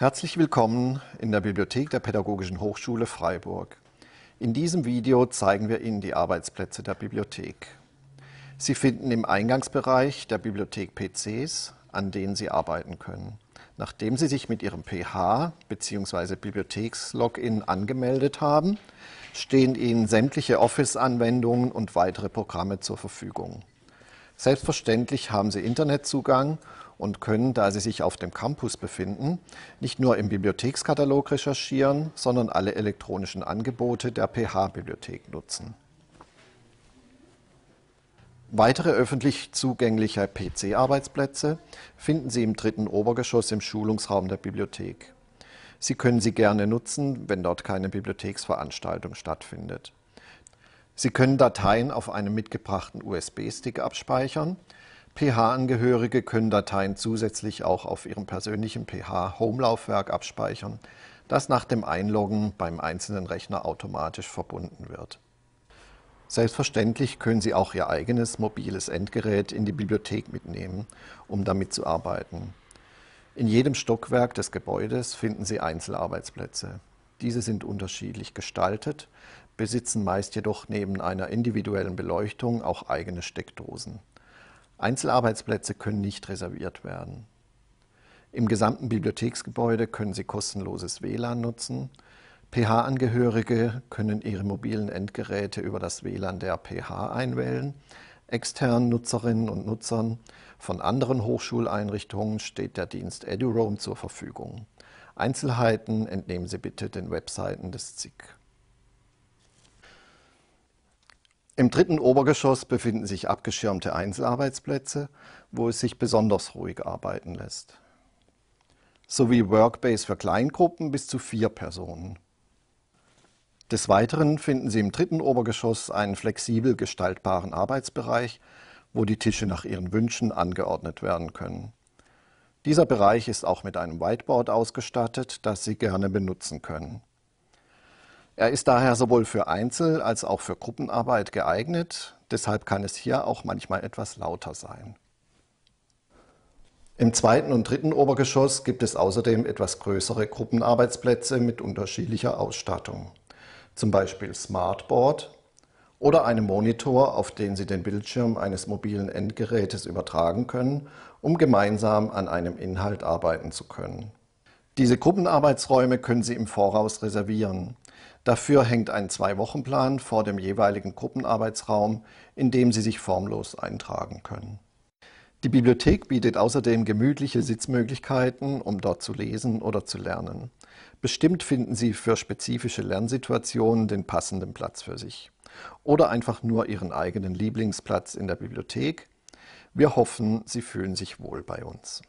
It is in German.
Herzlich willkommen in der Bibliothek der Pädagogischen Hochschule Freiburg. In diesem Video zeigen wir Ihnen die Arbeitsplätze der Bibliothek. Sie finden im Eingangsbereich der Bibliothek PCs, an denen Sie arbeiten können. Nachdem Sie sich mit Ihrem PH bzw. Bibliotheks-Login angemeldet haben, stehen Ihnen sämtliche Office-Anwendungen und weitere Programme zur Verfügung. Selbstverständlich haben Sie Internetzugang und können, da Sie sich auf dem Campus befinden, nicht nur im Bibliothekskatalog recherchieren, sondern alle elektronischen Angebote der PH-Bibliothek nutzen. Weitere öffentlich zugängliche PC-Arbeitsplätze finden Sie im dritten Obergeschoss im Schulungsraum der Bibliothek. Sie können sie gerne nutzen, wenn dort keine Bibliotheksveranstaltung stattfindet. Sie können Dateien auf einem mitgebrachten USB-Stick abspeichern PH-Angehörige können Dateien zusätzlich auch auf ihrem persönlichen PH-Home-Laufwerk abspeichern, das nach dem Einloggen beim einzelnen Rechner automatisch verbunden wird. Selbstverständlich können Sie auch Ihr eigenes mobiles Endgerät in die Bibliothek mitnehmen, um damit zu arbeiten. In jedem Stockwerk des Gebäudes finden Sie Einzelarbeitsplätze. Diese sind unterschiedlich gestaltet, besitzen meist jedoch neben einer individuellen Beleuchtung auch eigene Steckdosen. Einzelarbeitsplätze können nicht reserviert werden. Im gesamten Bibliotheksgebäude können Sie kostenloses WLAN nutzen. PH-Angehörige können ihre mobilen Endgeräte über das WLAN der PH einwählen. Externen Nutzerinnen und Nutzern von anderen Hochschuleinrichtungen steht der Dienst EduRoam zur Verfügung. Einzelheiten entnehmen Sie bitte den Webseiten des ZIG. Im dritten Obergeschoss befinden sich abgeschirmte Einzelarbeitsplätze, wo es sich besonders ruhig arbeiten lässt. Sowie Workbase für Kleingruppen bis zu vier Personen. Des Weiteren finden Sie im dritten Obergeschoss einen flexibel gestaltbaren Arbeitsbereich, wo die Tische nach Ihren Wünschen angeordnet werden können. Dieser Bereich ist auch mit einem Whiteboard ausgestattet, das Sie gerne benutzen können. Er ist daher sowohl für Einzel- als auch für Gruppenarbeit geeignet. Deshalb kann es hier auch manchmal etwas lauter sein. Im zweiten und dritten Obergeschoss gibt es außerdem etwas größere Gruppenarbeitsplätze mit unterschiedlicher Ausstattung. Zum Beispiel Smartboard oder einen Monitor, auf den Sie den Bildschirm eines mobilen Endgerätes übertragen können, um gemeinsam an einem Inhalt arbeiten zu können. Diese Gruppenarbeitsräume können Sie im Voraus reservieren. Dafür hängt ein Zwei-Wochen-Plan vor dem jeweiligen Gruppenarbeitsraum, in dem Sie sich formlos eintragen können. Die Bibliothek bietet außerdem gemütliche Sitzmöglichkeiten, um dort zu lesen oder zu lernen. Bestimmt finden Sie für spezifische Lernsituationen den passenden Platz für sich. Oder einfach nur Ihren eigenen Lieblingsplatz in der Bibliothek. Wir hoffen, Sie fühlen sich wohl bei uns.